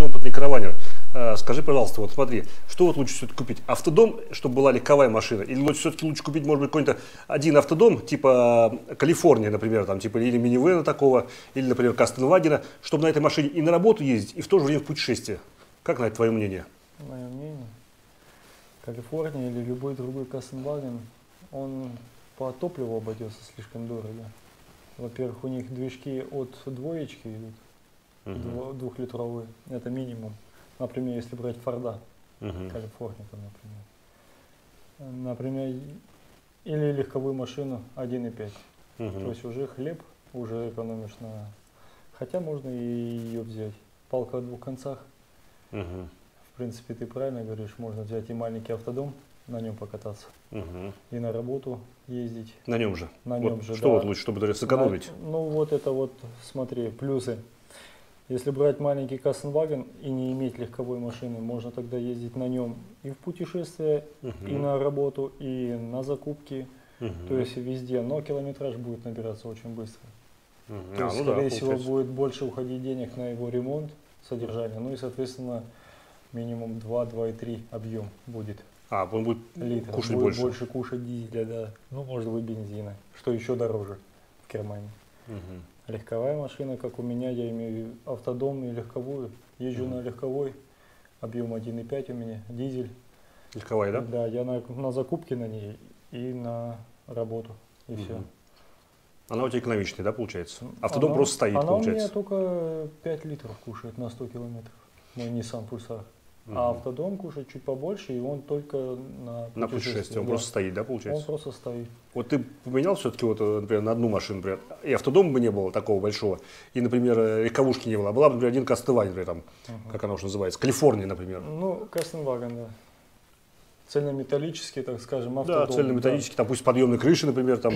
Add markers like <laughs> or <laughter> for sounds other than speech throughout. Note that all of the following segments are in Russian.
достаточно опытный караванер. Э, скажи, пожалуйста, вот смотри, что вот лучше все-таки купить? Автодом, чтобы была легковая машина? Или лучше, все-таки лучше купить, может быть, какой-то один автодом, типа Калифорния, например, там, типа или минивэна такого, или, например, Кастенвагена, чтобы на этой машине и на работу ездить, и в то же время в путешествие? Как на это твое мнение? Мое мнение? Калифорния или любой другой Кастенваген, он по топливу обойдется слишком дорого. Во-первых, у них движки от двоечки идут, угу. двухлитровые, это минимум. Например, если брать Форда, угу. Калифорния, например. Например, или легковую машину 1.5. Угу. То есть уже хлеб, уже экономишь на... Хотя можно и ее взять. Палка о двух концах. Угу. В принципе, ты правильно говоришь, можно взять и маленький автодом, на нем покататься. Угу. И на работу ездить. На нем же. На вот нем же. Что да. вот лучше, чтобы сэкономить? На, ну вот это вот, смотри, плюсы. Если брать маленький Кассенваген и не иметь легковой машины, можно тогда ездить на нем и в путешествие, угу. и на работу, и на закупки, угу. то есть везде. Но километраж будет набираться очень быстро. Угу. То есть, а, ну скорее да, всего, будет больше уходить денег на его ремонт, содержание, ну и, соответственно, минимум 2, 2,3 объем будет. А, он будет литров. кушать будет больше. больше кушать дизеля, да. Ну, может быть, бензина, что еще дороже в Германии. Угу. Легковая машина, как у меня, я имею автодом и легковую. Езжу угу. на легковой, объем 1,5 у меня, дизель. Легковая, да? Да, я на, на закупки на ней и на работу, и угу. все. Она у тебя экономичная, да, получается? Автодом она, просто стоит, она получается? Она у меня только 5 литров кушает на 100 километров. Мой Nissan Pulsar. А автодом кушает чуть побольше, и он только на. На путешествие, он да. просто стоит, да, получается? Он просто стоит. Вот ты поменял все-таки, вот, например, на одну машину, например, и автодома бы не было такого большого, и, например, легковушки не было, а была бы, например, один например, там, uh-huh. как она уже называется, Калифорния, например. Ну, Кастенваген, да. Цельнометаллический, так скажем, автодом. Да, цельнометаллический, да. там пусть подъемной крыши, например, там,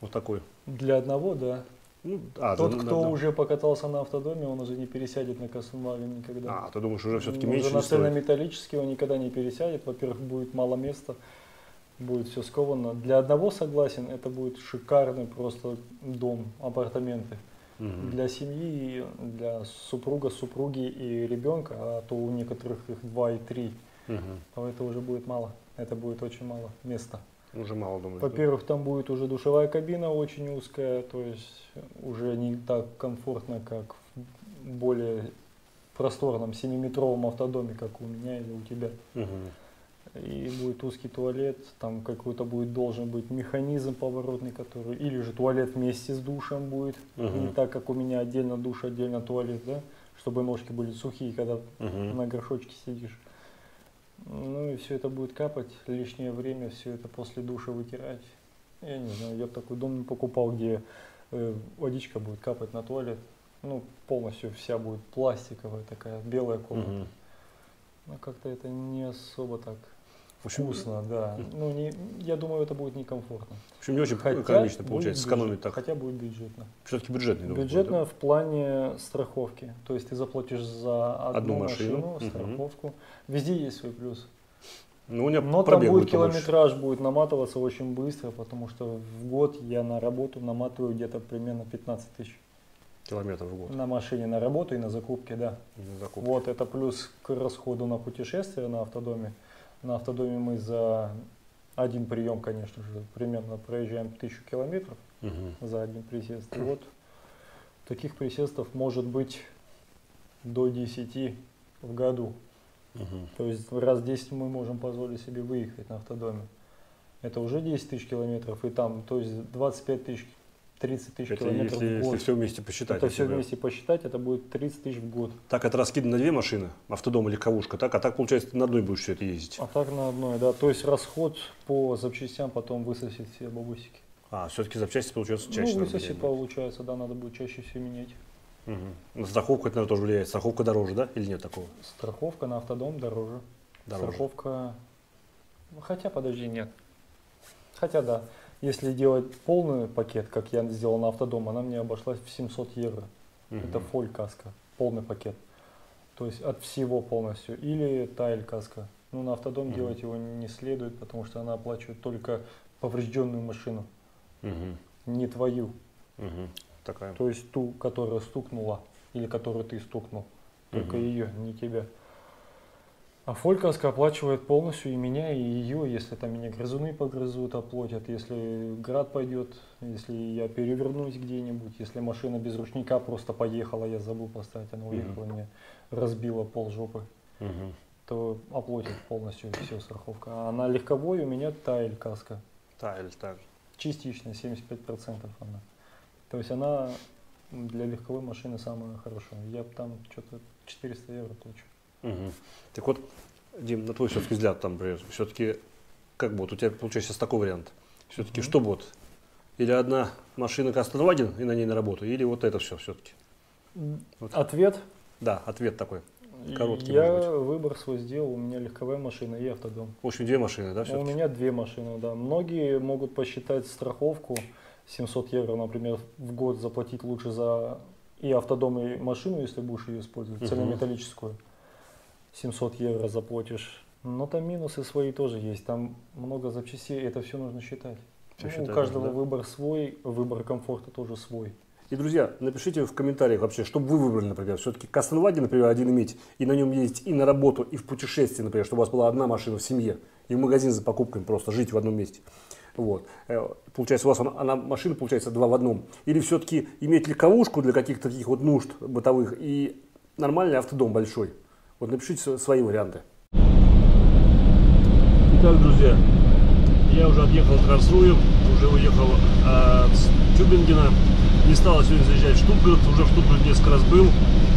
вот такой. Для одного, да. Ну, а, Тот, да, кто да, уже покатался на автодоме, он уже не пересядет на Кассенваген никогда. А, ты думаешь, уже все-таки меньше Уже на цельнометаллический он никогда не пересядет. Во-первых, будет мало места, будет все сковано. Для одного согласен, это будет шикарный просто дом, апартаменты. Угу. Для семьи, для супруга, супруги и ребенка, а то у некоторых их два и три, угу. то это уже будет мало. Это будет очень мало места. Уже мало, думаю. Во-первых, там будет уже душевая кабина очень узкая, то есть уже не так комфортно, как в более просторном 7-метровом автодоме, как у меня или у тебя. Угу. И будет узкий туалет, там какой-то будет должен быть механизм поворотный, который, или же туалет вместе с душем будет, угу. не так, как у меня отдельно душ, отдельно туалет, да, чтобы ножки были сухие, когда угу. на горшочке сидишь. Ну и все это будет капать, лишнее время все это после душа вытирать. Я не знаю, я такой дом не покупал, где э, водичка будет капать на туалет. Ну, полностью вся будет пластиковая такая, белая комната. Угу. Но как-то это не особо так в общем, вкусно, да. Ну, не, я думаю, это будет некомфортно. В общем, не очень хотя экономично получается сэкономить так. Хотя будет бюджетно. Все-таки бюджетный дом. Бюджетно будет, да? в плане страховки. То есть ты заплатишь за одну, одну машину, машину страховку. Угу. Везде есть свой плюс. Ну, у меня Но там будет километраж, больше. будет наматываться очень быстро, потому что в год я на работу наматываю где-то примерно 15 тысяч. Километров в год. На машине на работу и на закупке, да. И на закупке. Вот это плюс к расходу на путешествие на автодоме. На автодоме мы за один прием, конечно же, примерно проезжаем тысячу километров угу. за один присест. И вот таких присестов может быть до 10 в году. Угу. То есть раз в 10 мы можем позволить себе выехать на автодоме. Это уже 10 тысяч километров, и там, то есть 25 тысяч 30 тысяч километров если, в год. Если все вместе посчитать. Это все вместе посчитать, это будет 30 тысяч в год. Так это раскидано на две машины, автодом или кавушка, так? А так получается ты на одной будешь все это ездить? А так на одной, да. То есть расход по запчастям потом высосет все бабусики. А, все-таки запчасти получается чаще Ну, высосет получается, да, надо будет чаще все менять. Угу. На страховку это, наверное, тоже влияет. Страховка дороже, да? Или нет такого? Страховка на автодом дороже. Дороже. Страховка... Хотя, подожди, нет. Хотя, да. Если делать полный пакет, как я сделал на автодом, она мне обошлась в 700 евро. Угу. Это фоль каска, полный пакет. То есть от всего полностью. Или тайль каска. Ну, на автодом угу. делать его не следует, потому что она оплачивает только поврежденную машину. Угу. Не твою. Угу. Такая. То есть ту, которая стукнула, или которую ты стукнул. только Мгм. ее, не тебя. А Фольконск оплачивает полностью и меня, и ее, если там меня грызуны погрызут, оплатят, если град пойдет, если я перевернусь где-нибудь, если машина без ручника просто поехала, я забыл поставить, она уехала, мне разбила пол жопы, Мгм. то оплатит полностью все страховка. А на легковой у меня тайль каска, или так. частично, 75% она. То есть она для легковой машины самая хорошая. Я там что-то 400 евро плачу. Мгм. Так вот, Дим, на твой все-таки взгляд, там, например, все-таки, как бы, вот у тебя получается сейчас такой вариант. Все-таки Мгм. что будет? Или одна машина Кастенваген и на ней на работу, или вот это все все-таки? Вот. Ответ. Да, ответ такой. Короткий, Я выбор свой сделал, у меня легковая машина и автодом. В общем, две машины, да, У меня две машины, да. Многие могут посчитать страховку 700 евро, например, в год заплатить лучше за и автодом, и машину, если будешь ее использовать, Мгм. цельнометаллическую. 700 евро заплатишь. Но там минусы свои тоже есть. Там много запчастей, это все нужно считать. Всё Ну, считать у каждого нужно, да? выбор свой, выбор комфорта тоже свой. И, друзья, напишите в комментариях вообще, что бы вы выбрали, например. Все-таки Кастенваген, например, один иметь, и на нем ездить и на работу, и в путешествие, например, чтобы у вас была одна машина в семье, и в магазин за покупками просто жить в одном месте. Вот. Э, Получается, у вас она, она- машина, получается, два в одном. Или все-таки иметь легковушку для каких-то таких вот нужд бытовых и нормальный автодом большой. Вот напишите сво- свои варианты. Итак, друзья, я уже отъехал от Карсруя, уже уехал от Тюбингена. Не стал сегодня заезжать в Штутгарт, уже в Штутгарт несколько раз был.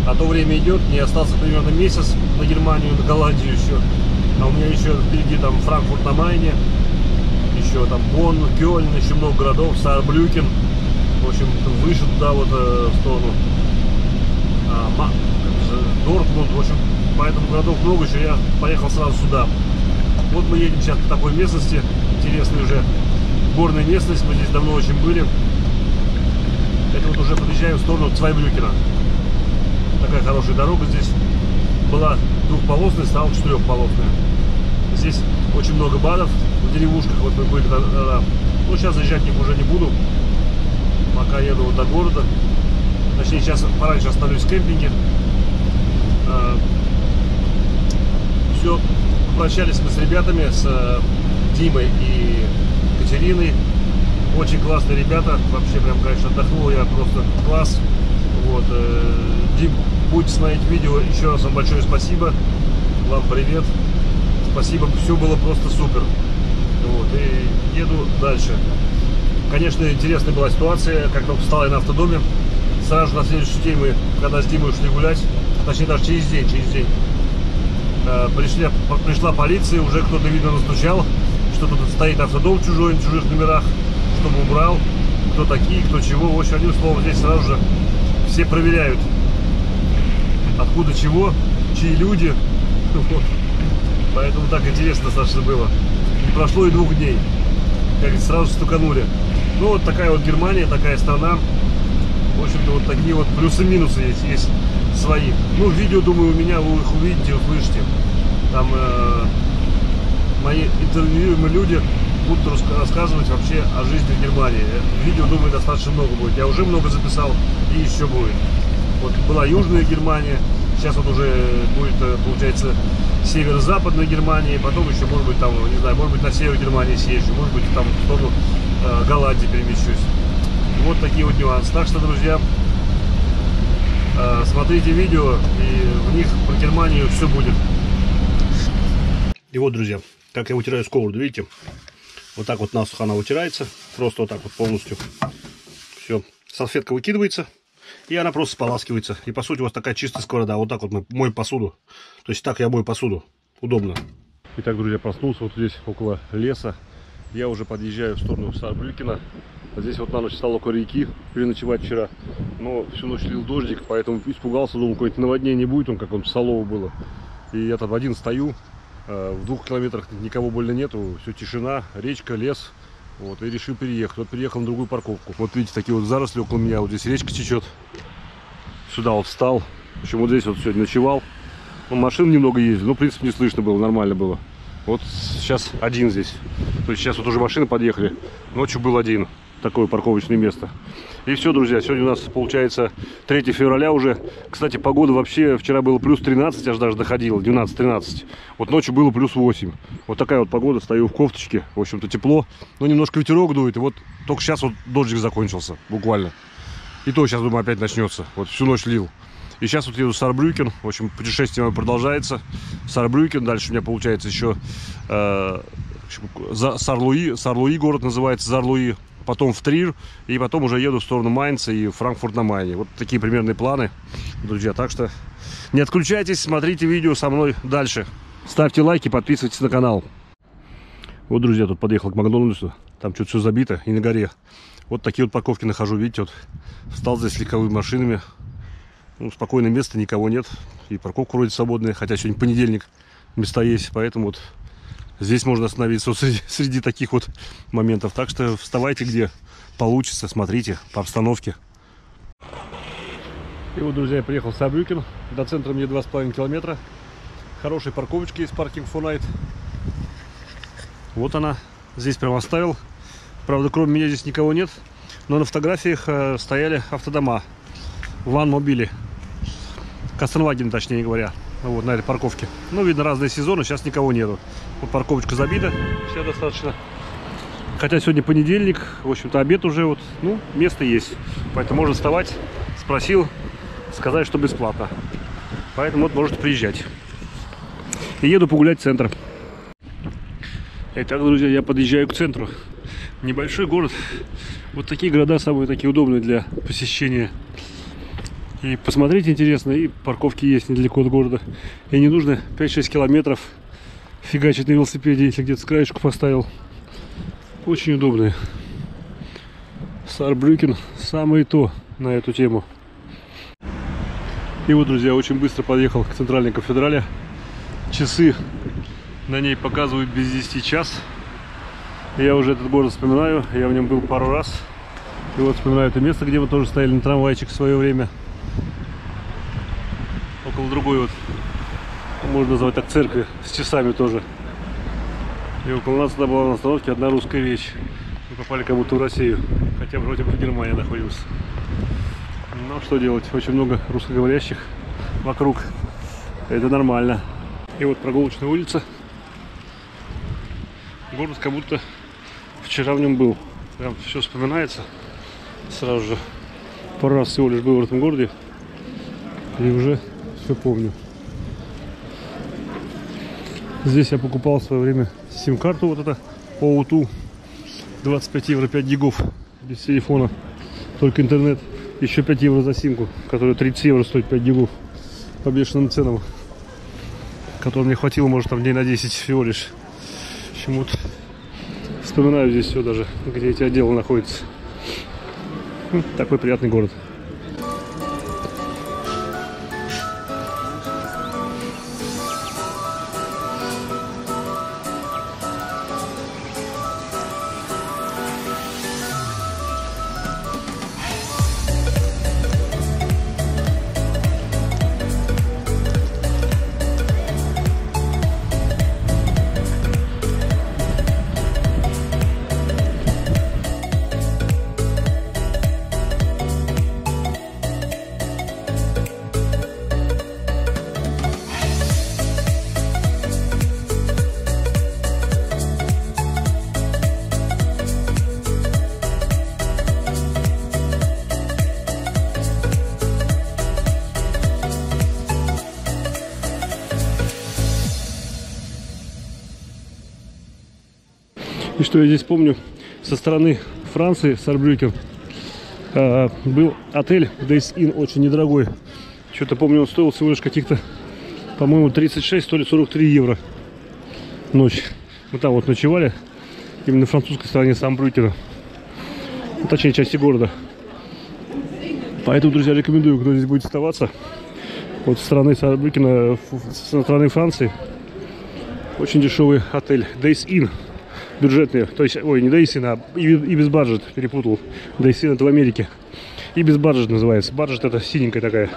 А то время идет, мне остался примерно месяц на Германию, на Голландию еще. А у меня еще впереди там Франкфурт на Майне, еще там Бонн, Кёльн, еще много городов, Саарбрюкен. В общем, выше туда вот э, в сторону а, Дортмунд. В общем, поэтому городов много еще. Я поехал сразу сюда. Вот мы едем сейчас по такой местности, интересной уже горная местность, мы здесь давно очень были. Это вот уже подъезжаем в сторону Цвайбрюкена. Такая хорошая дорога здесь была двухполосная, стала четырехполосная. Здесь очень много баров в деревушках, вот мы были тогда. Ну, сейчас заезжать в уже не буду, пока еду вот до города. Точнее, сейчас пораньше остановлюсь в кемпинге. Все, попрощались мы с ребятами, с э, Димой и Катериной. Очень классные ребята, вообще прям, конечно, отдохнул я просто класс. Вот, э, Дим, будете смотреть видео, еще раз вам большое спасибо. Вам привет. Спасибо, все было просто супер. Вот, и еду дальше. Конечно, интересная была ситуация, как только встал я на автодоме. Сразу же на следующий день мы, когда с Димой ушли гулять, точнее даже через день, через день, пришли, по- пришла полиция, уже кто-то, видно, настучал, что тут стоит автодом чужой, на чужих номерах, чтобы убрал, кто такие, кто чего. В общем, одним словом, здесь сразу же все проверяют, откуда чего, чьи люди. <laughs> Вот. Поэтому так интересно достаточно было. Не прошло и двух дней. Как сразу стуканули. Ну, вот такая вот Германия, такая страна. В общем-то, вот такие вот плюсы-минусы есть свои. Ну, видео, думаю, у меня вы их увидите, услышите. Там э, мои интервьюируемые люди будут рассказывать вообще о жизни в Германии. Э, Видео, думаю, достаточно много будет. Я уже много записал и еще будет. Вот была Южная Германия, сейчас вот уже будет, э, получается, северо-западная Германия, потом еще, может быть, там, не знаю, может быть, на север Германии съезжу, может быть, там в сторону э, Голландии перемещусь. Вот такие вот нюансы. Так что, друзья, смотрите видео, и в них про Германию все будет. И вот, друзья, как я вытираю сковороду, видите? Вот так вот насухо она вытирается, просто вот так вот полностью. Все, салфетка выкидывается, и она просто споласкивается. И по сути у вас такая чистая сковорода. Вот так вот мы моем посуду. То есть так я мою посуду. Удобно. Итак, друзья, проснулся вот здесь около леса. Я уже подъезжаю в сторону Сарбрюкена. Здесь вот на ночь стал около реки переночевать вчера. Но всю ночь лил дождик, поэтому испугался, думал, какое-нибудь наводнение будет, он как он Солово было. И я там один стою, э, в двух километрах никого больше нету, все тишина, речка, лес. Вот, и решил переехать. Вот переехал на другую парковку. Вот видите, такие вот заросли около меня. Вот здесь речка течет. Сюда вот встал. В общем, вот здесь вот сегодня ночевал. Ну, машин немного ездил, но, в принципе, не слышно было, нормально было. Вот сейчас один здесь. То есть сейчас вот уже машины подъехали. Ночью был один. Такое парковочное место. И все, друзья, сегодня у нас получается 3 февраля уже. Кстати, погода вообще вчера было плюс 13, аж даже доходило, 12-13. Вот ночью было плюс 8. Вот такая вот погода, стою в кофточке, в общем-то тепло. Но немножко ветерок дует, и вот только сейчас вот дождик закончился, буквально. И то сейчас, думаю, опять начнется. Вот всю ночь лил. И сейчас вот еду в Сарбрюкен. В общем, путешествие продолжается. Сарбрюкен. Дальше у меня получается еще э, Сарлуи. Сарлуи город называется. Зарлуи потом в Трир, и потом уже еду в сторону Майнца и Франкфурт на Майне. Вот такие примерные планы, друзья. Так что не отключайтесь, смотрите видео со мной дальше. Ставьте лайки, подписывайтесь на канал. Вот, друзья, тут подъехал к Макдональдсу. Там что-то все забито и на горе. Вот такие вот парковки нахожу, видите, вот встал здесь с легковыми машинами. Ну, спокойное место, никого нет. И парковка вроде свободная, хотя сегодня понедельник, места есть. Поэтому вот Здесь можно остановиться вот среди, среди таких вот моментов. Так что вставайте где получится, смотрите по обстановке. И вот, друзья, я приехал в Сабрюкин. До центра мне 2,5 километра. Хорошие парковочки из паркинг Фунайт. Вот она. Здесь прям оставил. Правда, кроме меня здесь никого нет. Но на фотографиях э, стояли автодома. Ван мобили. Кастенваген, точнее говоря вот на этой парковке. Ну, видно, разные сезоны, сейчас никого нету. Вот парковочка забита, все достаточно. Хотя сегодня понедельник, в общем-то, обед уже вот, ну, место есть. Поэтому можно вставать, спросил, сказать, что бесплатно. Поэтому вот можете приезжать. И еду погулять в центр. Итак, друзья, я подъезжаю к центру. Небольшой город. Вот такие города самые такие удобные для посещения и посмотреть интересно, и парковки есть недалеко от города. И не нужно 5-6 километров фигачить на велосипеде, если где-то с краешку поставил. Очень удобные. Сарбрюкен самое то на эту тему. И вот, друзья, очень быстро подъехал к центральной кафедрали. Часы на ней показывают без 10 час. Я уже этот город вспоминаю, я в нем был пару раз. И вот вспоминаю это место, где мы тоже стояли на трамвайчик в свое время около другой вот, можно назвать так, церкви с часами тоже. И около нас была на остановке одна русская вещь. Мы попали как будто в Россию, хотя вроде бы в Германии находимся. Но что делать, очень много русскоговорящих вокруг. Это нормально. И вот прогулочная улица. Город как будто вчера в нем был. Прям все вспоминается сразу же. Пару раз всего лишь был в этом городе. И уже все помню. Здесь я покупал в свое время сим-карту вот это ОУТУ. 25 евро 5 гигов без телефона. Только интернет. Еще 5 евро за симку, которая 30 евро стоит 5 гигов. По бешеным ценам. Которым мне хватило, может, там дней на 10 всего лишь. Почему-то вспоминаю здесь все даже, где эти отделы находятся. Такой приятный город. Что я здесь помню, со стороны Франции, Сарбрюкен, э, был отель Days Inn, очень недорогой. Что-то помню, он стоил всего лишь каких-то, по-моему, 36, то ли 43 евро ночь. Мы там вот ночевали, именно в французской стороне Самбрюкена. Ну, точнее, части города. Поэтому, друзья, рекомендую, кто здесь будет оставаться. Вот со стороны Сарбрюкена, со стороны Франции. Очень дешевый отель Days Inn бюджетные, то есть, ой, не Дейсин, а и, без баджет, перепутал. Дейсин это в Америке. И без баджет называется. Баджет это синенькая такая.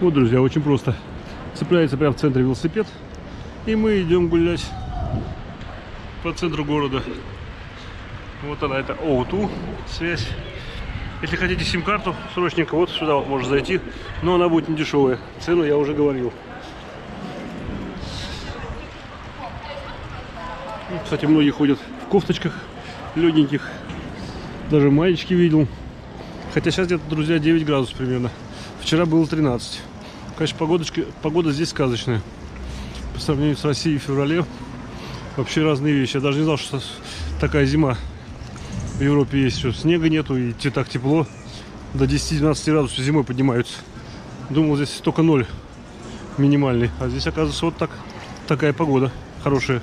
Вот, друзья, очень просто. Цепляется прямо в центре велосипед. И мы идем гулять. по центру города. Вот она, это O2 связь. Если хотите сим-карту срочненько, вот сюда вот можно зайти. Но она будет не дешевая. Цену я уже говорил. Кстати, многие ходят в кофточках легеньких. Даже маечки видел. Хотя сейчас где-то, друзья, 9 градусов примерно. Вчера было 13. Конечно, погодочка, погода здесь сказочная. По сравнению с Россией в феврале вообще разные вещи. Я даже не знал, что такая зима в Европе есть. Что снега нету и так тепло. До 10-12 градусов зимой поднимаются. Думал, здесь только ноль минимальный. А здесь, оказывается, вот так, такая погода хорошая.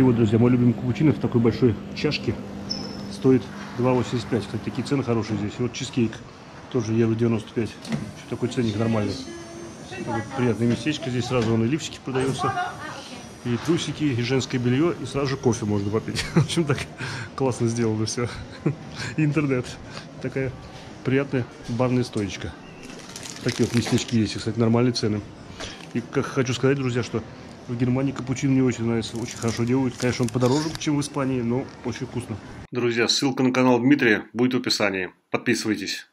И вот, друзья, мой любимый капучино в такой большой чашке стоит 2,85. Кстати, такие цены хорошие здесь. И вот чизкейк тоже евро 95. Вообще Такой ценник нормальный. Такое приятное местечко. Здесь сразу вон и лифчики продаются. И трусики, и женское белье, и сразу же кофе можно попить. <laughs> В общем, так классно сделано все. <laughs> Интернет. Такая приятная барная стоечка. Такие вот местечки есть, и, кстати, нормальные цены. И как хочу сказать, друзья, что в Германии капучино мне очень нравится, очень хорошо делают. Конечно, он подороже, чем в Испании, но очень вкусно. Друзья, ссылка на канал Дмитрия будет в описании. Подписывайтесь.